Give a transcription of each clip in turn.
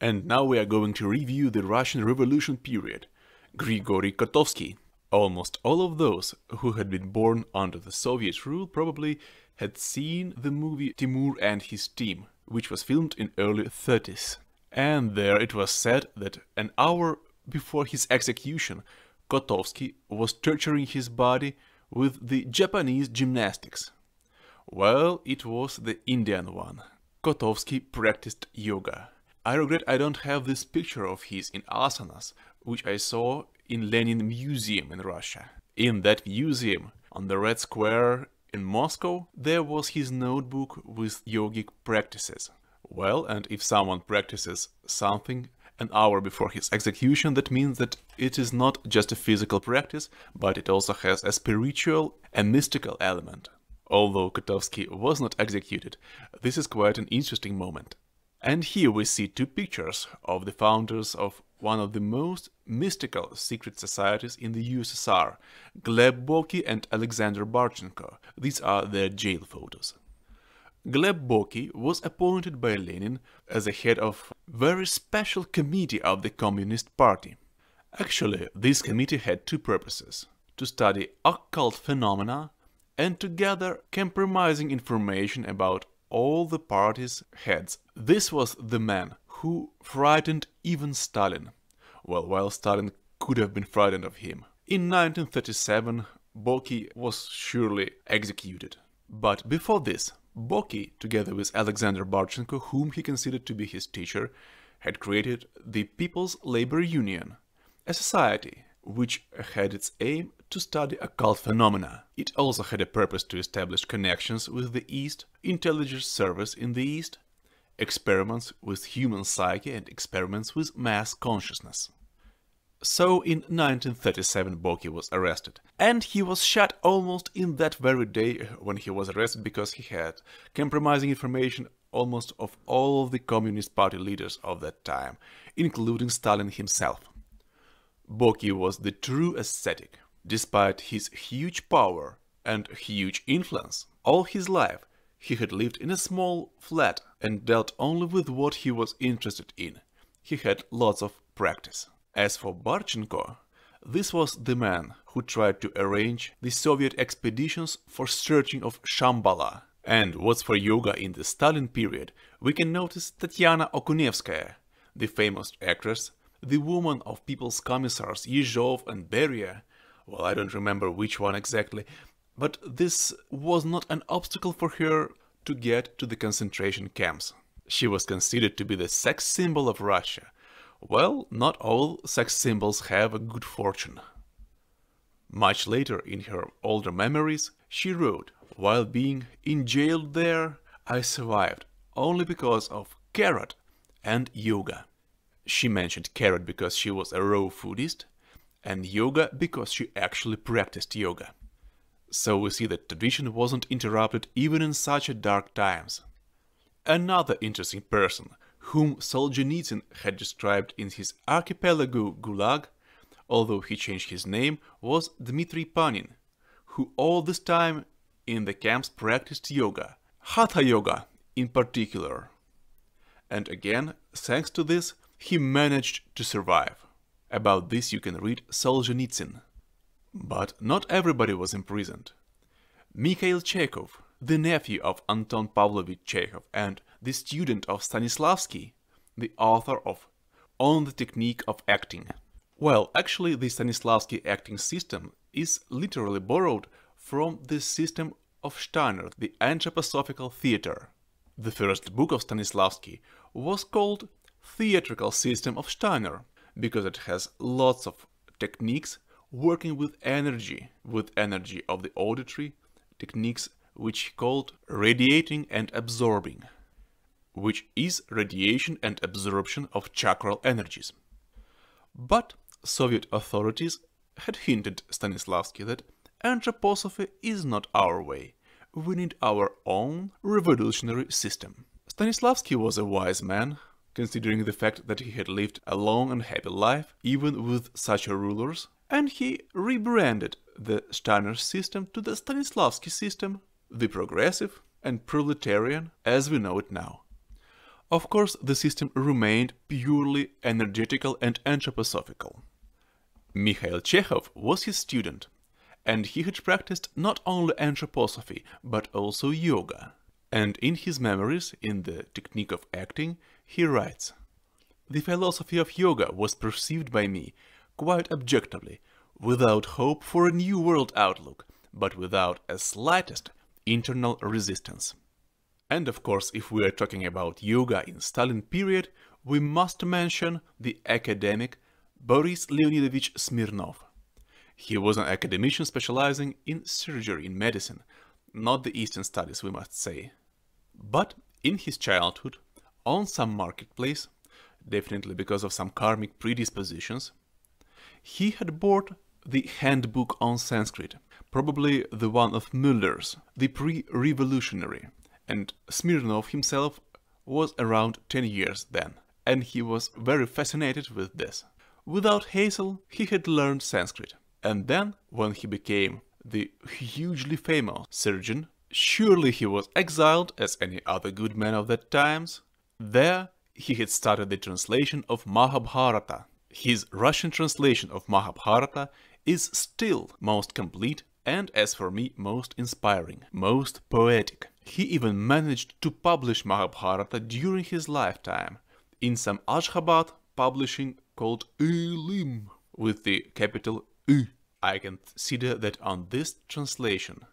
And now we are going to review the Russian Revolution period. Grigory Kotovsky. Almost all of those who had been born under the Soviet rule probably had seen the movie Timur and his team, which was filmed in early 30s. And there it was said that an hour before his execution, Kotovsky was torturing his body with the Japanese gymnastics. Well, it was the Indian one. Kotovsky practiced yoga. I regret I don't have this picture of his in asanas, which I saw in Lenin Museum in Russia. In that museum, on the Red Square in Moscow, there was his notebook with yogic practices. Well, and if someone practices something an hour before his execution, that means that it is not just a physical practice, but it also has a spiritual and mystical element. Although Kotovsky was not executed, this is quite an interesting moment. And here we see two pictures of the founders of one of the most mystical secret societies in the USSR, Gleb Boki and Alexander Barchenko. These are their jail photos. Gleb Boki was appointed by Lenin as the head of very special committee of the Communist Party. Actually, this committee had two purposes to study occult phenomena and to gather compromising information about all the party's heads. This was the man who frightened even Stalin. Well, while Stalin could have been frightened of him. In 1937, Boki was surely executed. But before this, Boki, together with Alexander Barchenko, whom he considered to be his teacher, had created the People's Labor Union, a society which had its aim to study occult phenomena. It also had a purpose to establish connections with the East, intelligence service in the East, experiments with human psyche and experiments with mass consciousness. So in 1937 Boki was arrested. And he was shot almost in that very day when he was arrested because he had compromising information almost of all of the Communist Party leaders of that time, including Stalin himself. Boki was the true ascetic. Despite his huge power and huge influence, all his life he had lived in a small flat and dealt only with what he was interested in. He had lots of practice. As for Barchenko, this was the man who tried to arrange the Soviet expeditions for searching of Shambhala. And what's for yoga in the Stalin period, we can notice Tatiana Okunevskaya, the famous actress, the woman of People's Commissars Yezhov and Beria, well, I don't remember which one exactly, but this was not an obstacle for her to get to the concentration camps. She was considered to be the sex symbol of Russia, well, not all sex symbols have a good fortune. Much later, in her older memories, she wrote, While being in jail there, I survived only because of carrot and yoga. She mentioned carrot because she was a raw foodist, and yoga because she actually practiced yoga. So we see that tradition wasn't interrupted even in such dark times. Another interesting person whom Solzhenitsyn had described in his archipelago Gulag, although he changed his name, was Dmitry Panin, who all this time in the camps practiced yoga, Hatha yoga in particular. And again, thanks to this, he managed to survive. About this you can read Solzhenitsyn. But not everybody was imprisoned. Mikhail Chekhov, the nephew of Anton Pavlovich Chekhov and the student of Stanislavski, the author of On the Technique of Acting. Well, actually the Stanislavski acting system is literally borrowed from the system of Steiner, the anthroposophical theater. The first book of Stanislavski was called Theatrical System of Steiner because it has lots of techniques working with energy, with energy of the auditory, techniques which he called radiating and absorbing which is radiation and absorption of chakral energies. But Soviet authorities had hinted Stanislavski that anthroposophy is not our way, we need our own revolutionary system. Stanislavski was a wise man, considering the fact that he had lived a long and happy life, even with such rulers, and he rebranded the Steiner system to the Stanislavski system, the progressive and proletarian as we know it now. Of course, the system remained purely energetical and anthroposophical. Mikhail Chekhov was his student, and he had practiced not only anthroposophy, but also yoga. And in his memories, in the Technique of Acting, he writes, The philosophy of yoga was perceived by me quite objectively, without hope for a new world outlook, but without a slightest internal resistance. And of course, if we are talking about yoga in Stalin period, we must mention the academic Boris Leonidovich Smirnov. He was an academician specializing in surgery in medicine, not the Eastern studies, we must say. But in his childhood, on some marketplace, definitely because of some karmic predispositions, he had bought the handbook on Sanskrit, probably the one of Müller's, the pre-revolutionary, and Smirnov himself was around 10 years then, and he was very fascinated with this. Without Hazel, he had learned Sanskrit, and then, when he became the hugely famous surgeon, surely he was exiled as any other good man of that times. There, he had started the translation of Mahabharata. His Russian translation of Mahabharata is still most complete and, as for me, most inspiring, most poetic. He even managed to publish Mahabharata during his lifetime in some Ashgabat publishing called Ilim with the capital U. I consider that on this translation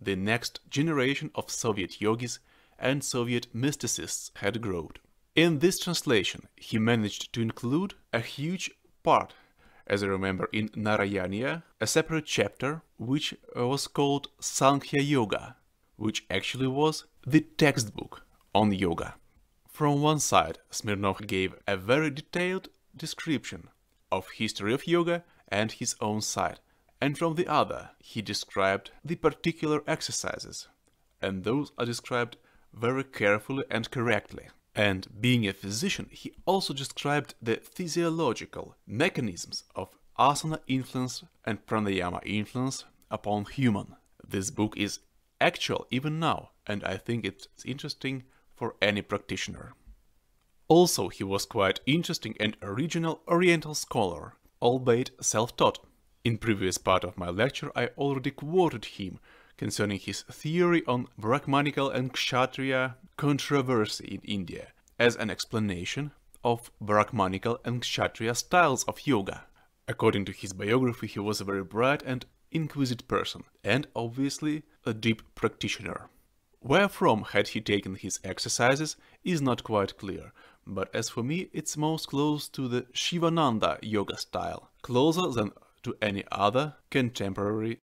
the next generation of Soviet yogis and Soviet mysticists had grown. In this translation he managed to include a huge part as I remember in Narayaniya, a separate chapter which was called Sankhya Yoga, which actually was the textbook on yoga. From one side, Smirnov gave a very detailed description of history of yoga and his own side, and from the other he described the particular exercises, and those are described very carefully and correctly. And being a physician, he also described the physiological mechanisms of asana influence and pranayama influence upon human. This book is actual even now, and I think it's interesting for any practitioner. Also, he was quite interesting and original Oriental scholar, albeit self-taught. In previous part of my lecture I already quoted him concerning his theory on Brahmanical and Kshatriya controversy in India as an explanation of Brahmanical and Kshatriya styles of yoga. According to his biography, he was a very bright and inquisitive person, and obviously a deep practitioner. Where from had he taken his exercises is not quite clear, but as for me it's most close to the Shivananda yoga style, closer than to any other contemporary